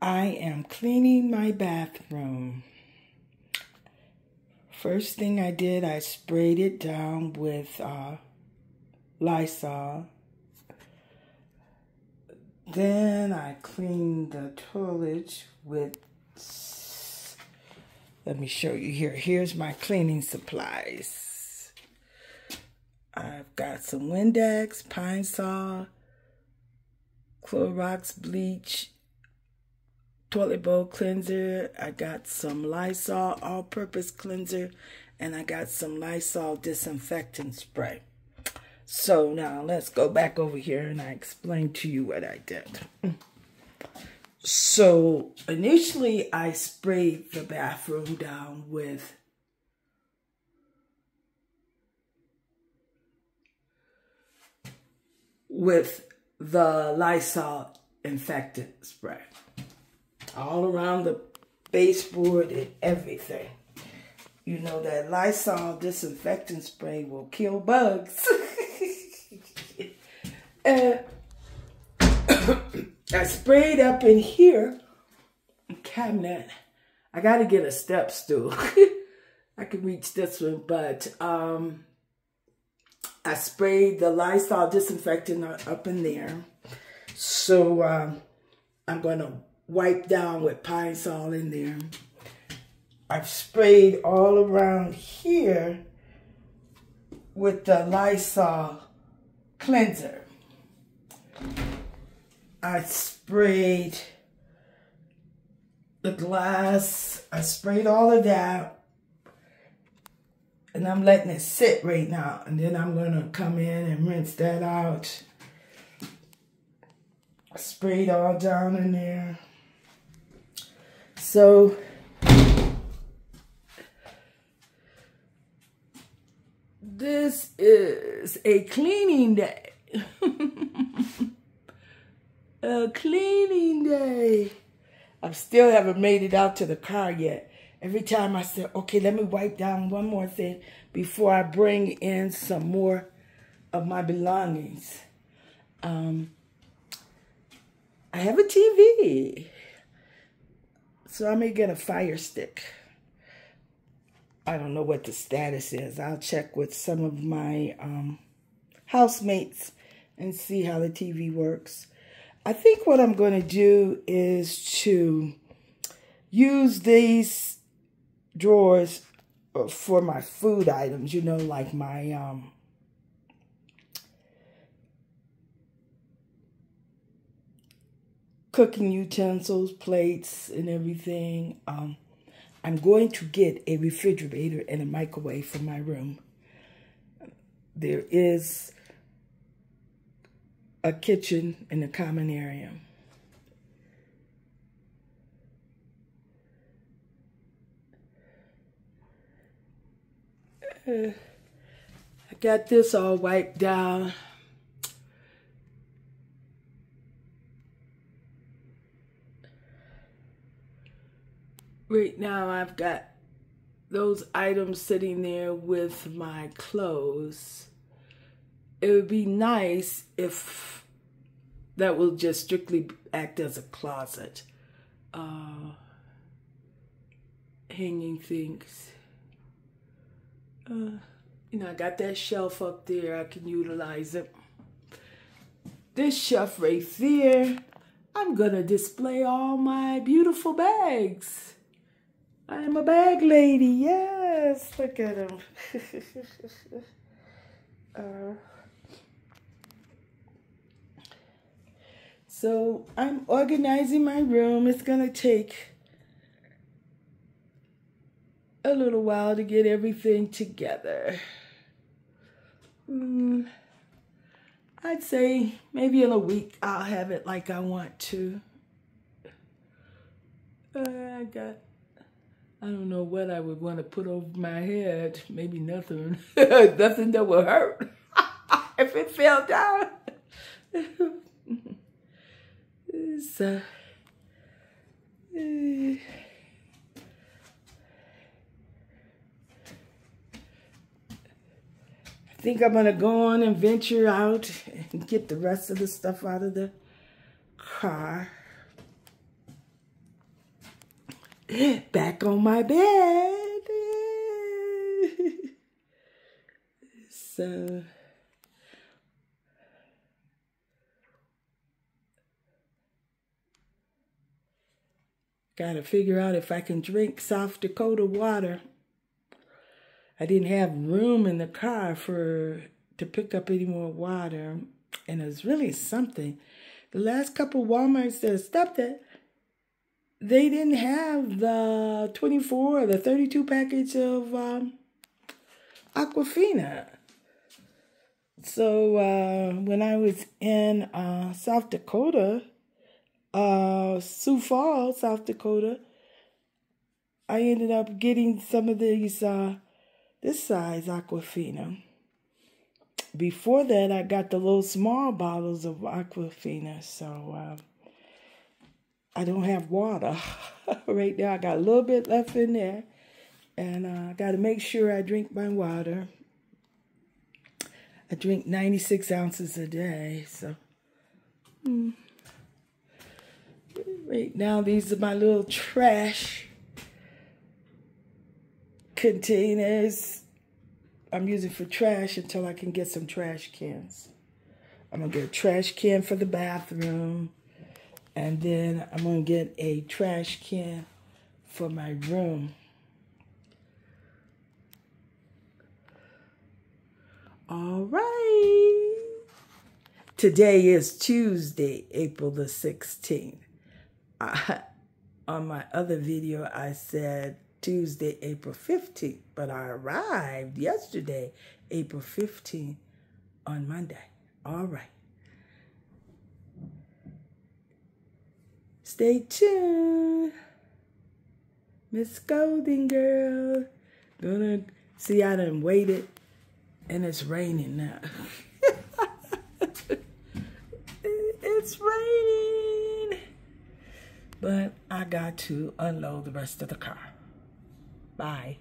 I am cleaning my bathroom. First thing I did, I sprayed it down with uh, Lysol. Then I cleaned the toilet with, let me show you here. Here's my cleaning supplies. I've got some Windex, Pine Sol, Clorox bleach, toilet bowl cleanser. I got some Lysol all-purpose cleanser, and I got some Lysol disinfectant spray. So now let's go back over here and I explain to you what I did. So initially I sprayed the bathroom down with with the Lysol infectant spray all around the baseboard and everything. You know that Lysol disinfectant spray will kill bugs. and I sprayed up in here, cabinet. I got to get a step stool. I can reach this one, but um, I sprayed the Lysol disinfectant up in there. So um, I'm going to wipe down with Pine Sol in there. I've sprayed all around here with the Lysol cleanser. I sprayed the glass. I sprayed all of that. And I'm letting it sit right now. And then I'm going to come in and rinse that out. I sprayed all down in there. So this is a cleaning day. a cleaning day. I still haven't made it out to the car yet. Every time I say, okay, let me wipe down one more thing before I bring in some more of my belongings. Um, I have a TV. So I may get a fire stick. I don't know what the status is. I'll check with some of my um, housemates and see how the TV works. I think what I'm going to do is to use these drawers uh, for my food items, you know, like my um, cooking utensils, plates, and everything. Um, I'm going to get a refrigerator and a microwave for my room. There is a kitchen in the common area. Uh, I got this all wiped down. Right now I've got those items sitting there with my clothes. It would be nice if that will just strictly act as a closet. Uh, hanging things. Uh, you know, I got that shelf up there. I can utilize it. This shelf right there, I'm going to display all my beautiful bags. I'm a bag lady. Yes, look at him. uh, so I'm organizing my room. It's going to take a little while to get everything together. Mm, I'd say maybe in a week I'll have it like I want to. Uh, I got I don't know what I would want to put over my head. Maybe nothing. nothing that will hurt if it fell down. so, uh, I think I'm going to go on and venture out and get the rest of the stuff out of the car. back on my bed. so got to figure out if I can drink South Dakota water. I didn't have room in the car for to pick up any more water, and it was really something. The last couple Walmarts that stopped at, they didn't have the 24 or the 32 package of um, Aquafina. So uh, when I was in uh, South Dakota, uh, Sioux Falls, South Dakota, I ended up getting some of these uh, this size Aquafina. Before that, I got the little small bottles of Aquafina. So uh, I don't have water right now. I got a little bit left in there. And uh, I got to make sure I drink my water. I drink 96 ounces a day. So hmm. right now, these are my little trash containers I'm using for trash until I can get some trash cans. I'm going to get a trash can for the bathroom. And then I'm going to get a trash can for my room. All right. Today is Tuesday, April the 16th. I, on my other video, I said Tuesday, April 15th, but I arrived yesterday, April 15th, on Monday. All right. Stay tuned. Miss Golden Girl. Gonna see I done waited and it's raining now. it's raining. But I got to unload the rest of the car. Bye.